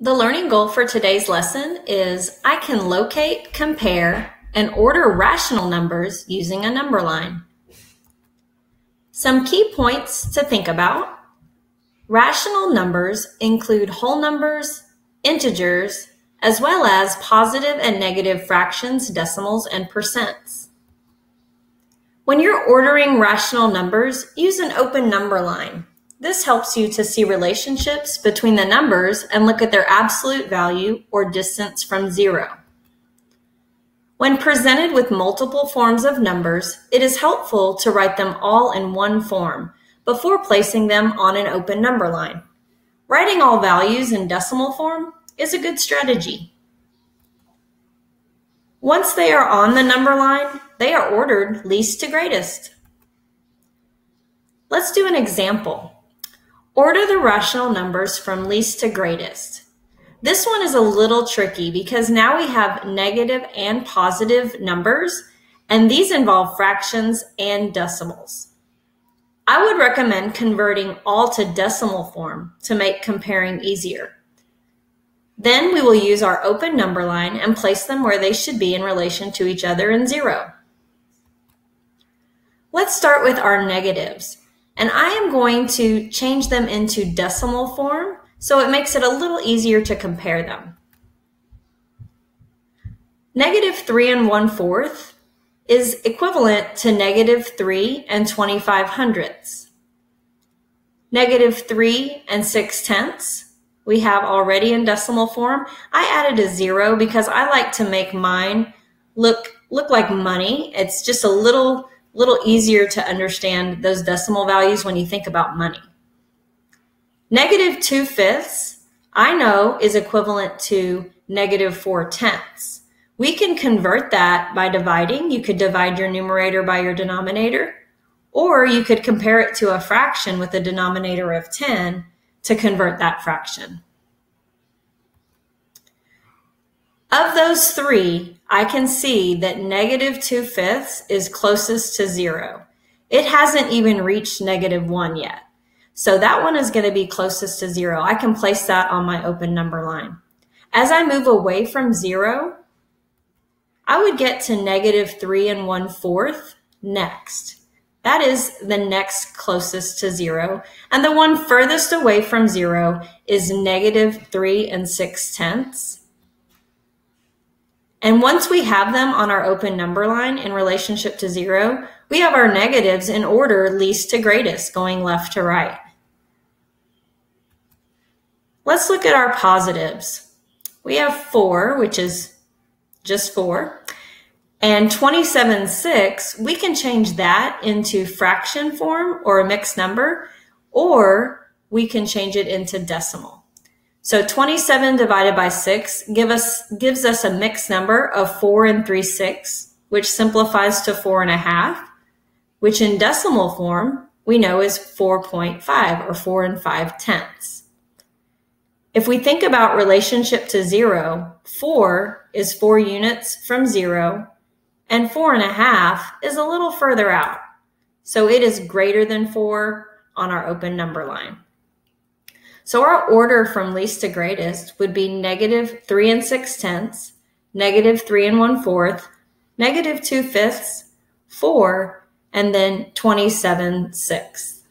The learning goal for today's lesson is I can locate, compare, and order rational numbers using a number line. Some key points to think about. Rational numbers include whole numbers, integers, as well as positive and negative fractions, decimals, and percents. When you're ordering rational numbers, use an open number line. This helps you to see relationships between the numbers and look at their absolute value or distance from zero. When presented with multiple forms of numbers, it is helpful to write them all in one form before placing them on an open number line. Writing all values in decimal form is a good strategy. Once they are on the number line, they are ordered least to greatest. Let's do an example. Order the rational numbers from least to greatest. This one is a little tricky because now we have negative and positive numbers, and these involve fractions and decimals. I would recommend converting all to decimal form to make comparing easier. Then we will use our open number line and place them where they should be in relation to each other in zero. Let's start with our negatives. And I am going to change them into decimal form so it makes it a little easier to compare them. Negative 3 and 1 fourth is equivalent to negative 3 and 25 hundredths. Negative 3 and 6 tenths we have already in decimal form. I added a zero because I like to make mine look look like money. It's just a little little easier to understand those decimal values when you think about money. Negative 2 fifths, I know, is equivalent to negative 4 tenths. We can convert that by dividing. You could divide your numerator by your denominator, or you could compare it to a fraction with a denominator of 10 to convert that fraction. Of those three, I can see that negative 2 fifths is closest to zero. It hasn't even reached negative 1 yet. So that one is going to be closest to zero. I can place that on my open number line. As I move away from zero, I would get to negative 3 and 1 fourth next. That is the next closest to zero. And the one furthest away from zero is negative 3 and 6 tenths. And once we have them on our open number line in relationship to zero, we have our negatives in order least to greatest going left to right. Let's look at our positives. We have four, which is just four. And 27 6, we can change that into fraction form or a mixed number, or we can change it into decimal. So 27 divided by 6 give us, gives us a mixed number of 4 and 3 6, which simplifies to 4 and a half, which in decimal form we know is 4.5 or 4 and 5 tenths. If we think about relationship to 0, 4 is 4 units from 0, and 4 and a half is a little further out. So it is greater than 4 on our open number line. So our order from least to greatest would be negative 3 and 6 tenths, negative 3 and 1 fourth, negative 2 fifths, 4, and then 27 sixths.